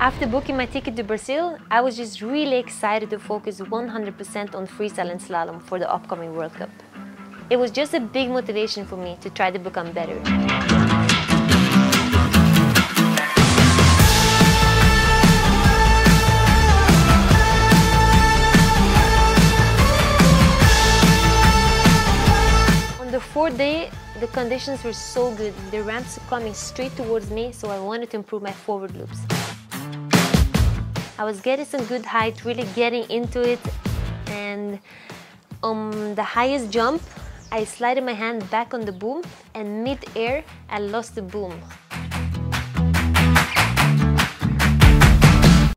After booking my ticket to Brazil, I was just really excited to focus 100% on freestyle and slalom for the upcoming World Cup. It was just a big motivation for me to try to become better. On the fourth day, the conditions were so good. The ramps were coming straight towards me, so I wanted to improve my forward loops. I was getting some good height, really getting into it, and on the highest jump, I slided my hand back on the boom, and mid-air, I lost the boom.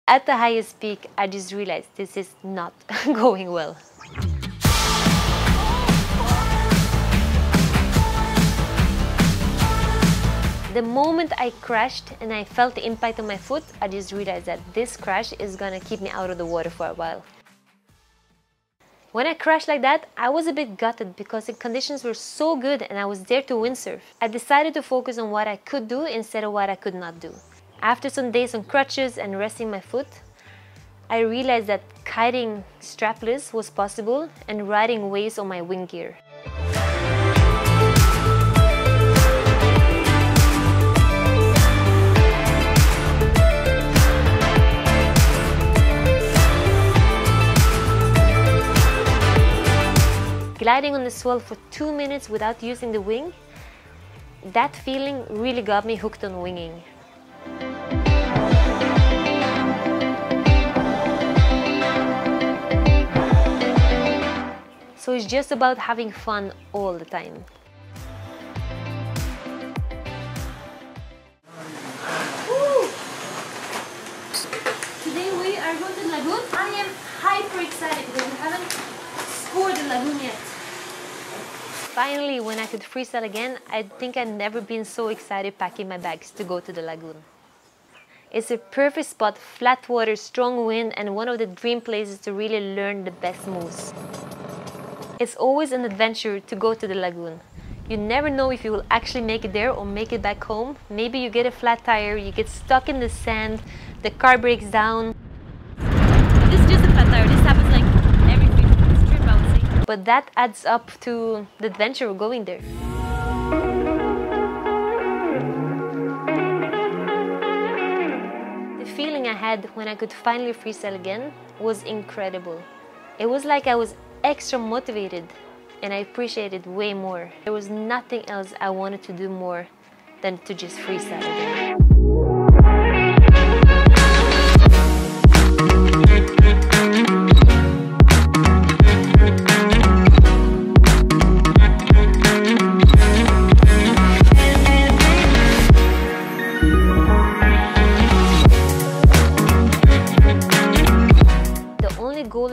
At the highest peak, I just realized this is not going well. The moment I crashed and I felt the impact on my foot, I just realized that this crash is gonna keep me out of the water for a while. When I crashed like that, I was a bit gutted because the conditions were so good and I was there to windsurf. I decided to focus on what I could do instead of what I could not do. After some days on crutches and resting my foot, I realized that kiting strapless was possible and riding waves on my wing gear. Gliding on the swell for two minutes without using the wing, that feeling really got me hooked on winging. So it's just about having fun all the time. Today we are going to the lagoon. I am hyper excited because we haven't scored the lagoon yet. Finally, when I could freestyle again, I think I'd never been so excited packing my bags to go to the lagoon. It's a perfect spot, flat water, strong wind, and one of the dream places to really learn the best moves. It's always an adventure to go to the lagoon. You never know if you will actually make it there or make it back home. Maybe you get a flat tire, you get stuck in the sand, the car breaks down. This is just a flat tire, this happens like every few it's true bouncing. But that adds up to the adventure of going there. The feeling I had when I could finally freestyle again was incredible. It was like I was extra motivated and I appreciated way more. There was nothing else I wanted to do more than to just freestyle again.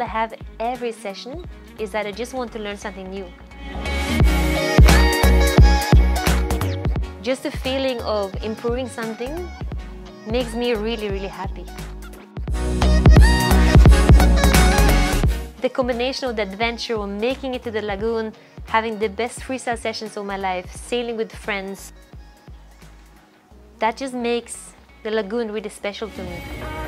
Have every session is that I just want to learn something new. Just the feeling of improving something makes me really, really happy. The combination of the adventure of making it to the lagoon, having the best freestyle sessions of my life, sailing with friends, that just makes the lagoon really special to me.